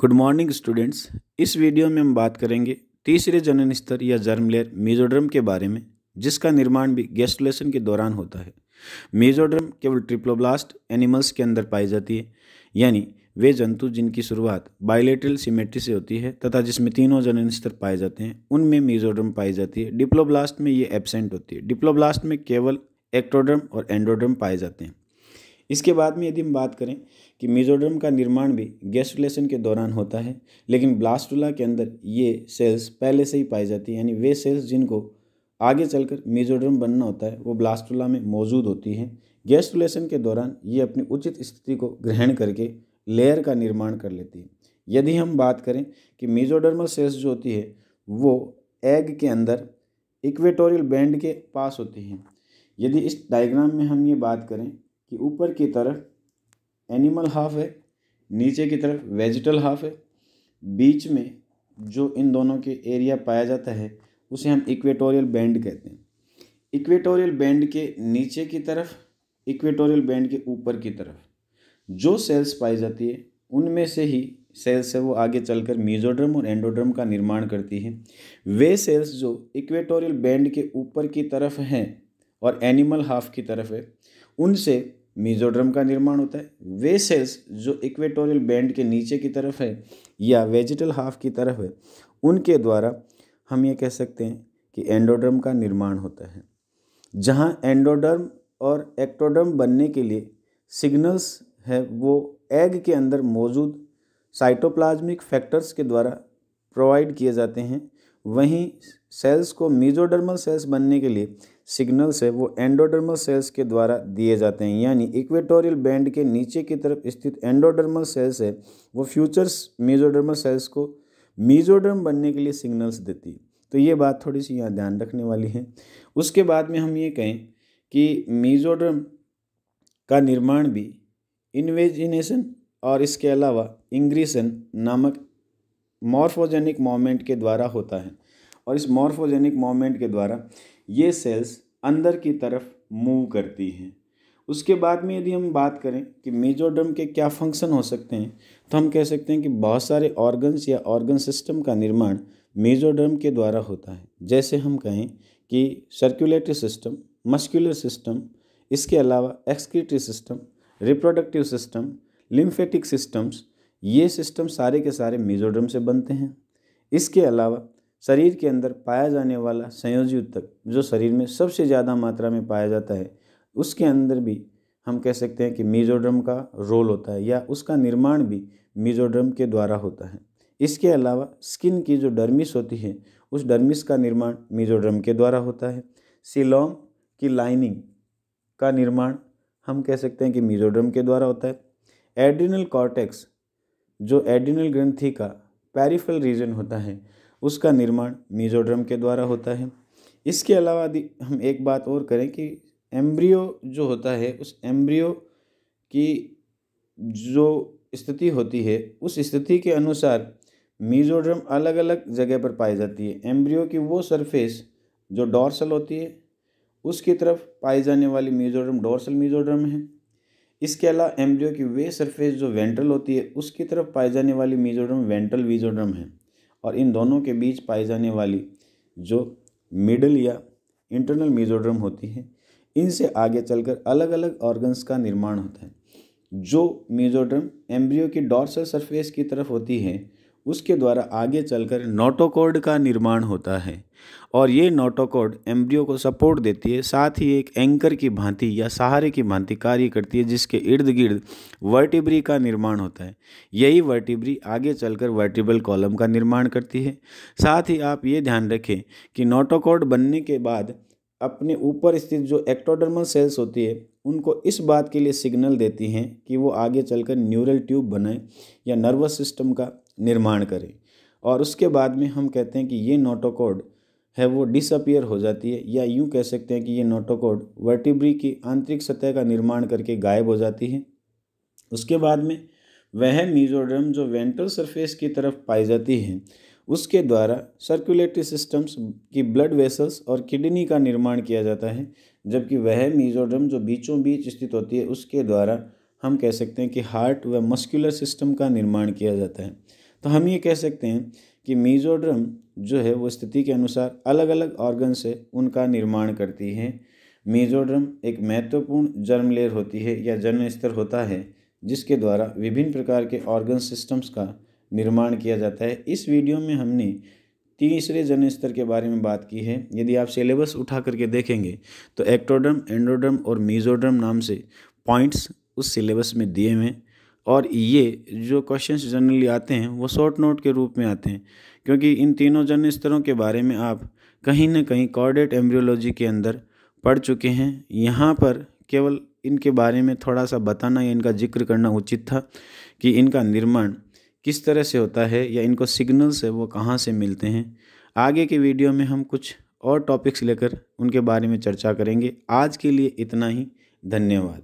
Good morning students इस video में हम बात करेंगे तीसरे जनन स्तर या जर्म लेयर मीजोड्रम के बारे में, जिसका निर्माण भी गेस्टुलेशन के दौरान होता है। मीजोड्रम केवल ट्रिप्लोब्लास्ट एनिमल्स के अंदर पाई जाती है, यानी वे जंतु जिनकी शुरुआत बायोलेटरल सिमेट्री से होती है तथा जिसमें तीनों जनन स्तर पाए जाते हैं, उनमें मीजोड्रम पाई जाती है। डिप्लोब्लास्ट में ये एबसेंट होती है। डिप्लोब्लास्ट में केवल एक्टोड्रम और एंडोड्रम पाए जाते हैं। इसके बाद में यदि हम बात करें कि मीजोड्रम का निर्माण भी गैस्ट्रुलेशन के दौरान होता है, लेकिन ब्लास्टुला के अंदर ये सेल्स पहले से ही पाई जाती है, यानी वे सेल्स जिनको आगे चलकर मीजोड्रम बनना होता है, वो ब्लास्टुला में मौजूद होती हैं। गैस्ट्रुलेशन के दौरान ये अपनी उचित स्थिति को ग्रहण करके लेयर का निर्माण कर लेती है। यदि हम बात करें कि मीजोडर्मल सेल्स जो होती है, वो एग के अंदर इक्वेटोरियल बैंड के पास होती हैं। यदि इस डायग्राम में हम ये बात करें कि ऊपर की तरफ़ एनिमल हाफ़ है, नीचे की तरफ़ वेजिटल हाफ़ है। बीच में जो इन दोनों के एरिया पाया जाता है, उसे हम इक्वेटोरियल बैंड कहते हैं। इक्वेटोरियल बैंड के नीचे की तरफ़ इक्वेटोरियल बैंड के ऊपर की तरफ़ जो सेल्स पाई जाती है, उनमें से ही सेल्स है वो आगे चलकर मीजोड्रम और एंडोड्रम का निर्माण करती है। वे सेल्स जो इक्वेटोरियल बैंड के ऊपर की तरफ़ हैं और एनिमल हाफ़ की तरफ़ है, उनसे मीजोड्रम का निर्माण होता है। वे सेल्स जो इक्वेटोरियल बैंड के नीचे की तरफ़ है या वेजिटल हाफ़ की तरफ़ है, उनके द्वारा हम ये कह सकते हैं कि एंडोड्रम का निर्माण होता है। जहाँ एंडोडर्म और एक्टोडर्म बनने के लिए सिग्नल्स है, वो एग के अंदर मौजूद साइटोप्लाज्मिक फैक्टर्स के द्वारा प्रोवाइड किए जाते हैं। वहीं सेल्स को मीजोडर्मल सेल्स बनने के लिए सिग्नल्स है वो एंडोडर्मल सेल्स के द्वारा दिए जाते हैं। यानी इक्वेटोरियल बैंड के नीचे की तरफ़ स्थित एंडोडर्मल सेल्स है, वो फ्यूचर्स मीजोडर्मल सेल्स को मीजोडर्म बनने के लिए सिग्नल्स देती है। तो ये बात थोड़ी सी यहाँ ध्यान रखने वाली है। उसके बाद में हम ये कहें कि मीजोडर्म का निर्माण भी इन्वेजिनेशन और इसके अलावा इंग्रीसन नामक मॉर्फोजेनिक मोमेंट के द्वारा होता है। और इस मॉर्फोजेनिक मोमेंट के द्वारा ये सेल्स अंदर की तरफ़ मूव करती हैं। उसके बाद में यदि हम बात करें कि मेजोडर्म के क्या फ़ंक्शन हो सकते हैं तो हम कह सकते हैं कि बहुत सारे ऑर्गन्स या ऑर्गन सिस्टम का निर्माण मेजोडर्म के द्वारा होता है। जैसे हम कहें कि सर्कुलेटरी सिस्टम मस्कुलर सिस्टम, इसके अलावा excretory system, reproductive system, lymphatic systems, ये सिस्टम सारे के सारे मेजोड्रम से बनते हैं। इसके अलावा शरीर के अंदर पाया जाने वाला संयोजी उत्तक जो शरीर में सबसे ज़्यादा मात्रा में पाया जाता है, उसके अंदर भी हम कह सकते हैं कि मीजोड्रम का रोल होता है या उसका निर्माण भी मीजोड्रम के द्वारा होता है। इसके अलावा स्किन की जो डर्मिस होती है, उस डर्मिस का निर्माण मीजोड्रम के द्वारा होता है। सिलोंग की लाइनिंग का निर्माण हम कह सकते हैं कि मीजोड्रम के द्वारा होता है। एड्रिनल कॉर्टेक्स, जो एड्रिनल ग्रंथि का पैरिफल रीजन होता है उसका निर्माण मीजोड्रम के द्वारा होता है। इसके अलावा यदि हम एक बात और करें कि एम्ब्रियो जो होता है, उस एम्ब्रियो की जो स्थिति होती है, उस स्थिति के अनुसार मीजोड्रम अलग अलग जगह पर पाई जाती है। एम्ब्रियो की वो सरफेस जो डॉर्सल होती है, उसकी तरफ़ पाई जाने वाली मीजोड्रम डॉर्सल मीजोड्रम है। इसके अलावा एम्ब्रियो की वे सरफेस जो वेंट्रल होती है, उसकी तरफ़ पाई जाने वाली मीजोड्रम वेंट्रल मीजोड्रम है। और इन दोनों के बीच पाई जाने वाली जो मिडल या इंटरनल मीजोड्रम होती है, इनसे आगे चलकर अलग अलग ऑर्गन्स का निर्माण होता है। जो मीजोड्रम एम्ब्रियो की डॉर्सल सरफेस की तरफ़ होती है उसके द्वारा आगे चलकर नोटोकोड का निर्माण होता है और ये नोटोकोड एम्ब्रियो को सपोर्ट देती है, साथ ही एक एंकर की भांति या सहारे की भांति कार्य करती है, जिसके इर्द गिर्द वर्टिब्री का निर्माण होता है। यही वर्टिब्री आगे चलकर वर्टिबल कॉलम का निर्माण करती है। साथ ही आप ये ध्यान रखें कि नोटोकोड बनने के बाद अपने ऊपर स्थित जो एक्टोडर्मल सेल्स होती है उनको इस बात के लिए सिग्नल देती हैं कि वो आगे चलकर न्यूरल ट्यूब बनाए या नर्वस सिस्टम का निर्माण करें। और उसके बाद में हम कहते हैं कि ये नोटोकोड है, वो डिसअपियर हो जाती है या यूँ कह सकते हैं कि ये नोटोकोड वर्टिब्री की आंतरिक सतह का निर्माण करके गायब हो जाती है। उसके बाद में वह मीजोड्रम जो वेंट्रल सरफेस की तरफ़ पाई जाती है उसके द्वारा सर्कुलेटरी सिस्टम्स की ब्लड वेसल्स और किडनी का निर्माण किया जाता है, जबकि वह मीजोड्रम जो बीचों बीच स्थित होती है, उसके द्वारा हम कह सकते हैं कि हार्ट व मस्कुलर सिस्टम का निर्माण किया जाता है। तो हम ये कह सकते हैं कि मीजोड्रम जो है, वो स्थिति के अनुसार अलग अलग ऑर्गन से उनका निर्माण करती है। मीजोड्रम एक महत्वपूर्ण जर्म लेयर होती है या जन्म स्तर होता है, जिसके द्वारा विभिन्न प्रकार के ऑर्गन सिस्टम्स का निर्माण किया जाता है। इस वीडियो में हमने तीसरे जन स्तर के बारे में बात की है। यदि आप सिलेबस उठा करके देखेंगे तो एक्टोड्रम, एंडोड्रम और मीजोड्रम नाम से पॉइंट्स उस सिलेबस में दिए हुए और ये जो क्वेश्चंस जनरली आते हैं, वो शॉर्ट नोट के रूप में आते हैं। क्योंकि इन तीनों जन स्तरों के बारे में आप कहीं ना कहीं कॉर्डेट एम्ब्रियोलॉजी के अंदर पढ़ चुके हैं। यहाँ पर केवल इनके बारे में थोड़ा सा बताना या इनका ज़िक्र करना उचित था कि इनका निर्माण किस तरह से होता है या इनको सिग्नल्स है वो कहाँ से मिलते हैं, आगे के वीडियो में हम कुछ और टॉपिक्स लेकर उनके बारे में चर्चा करेंगे। आज के लिए इतना ही। धन्यवाद।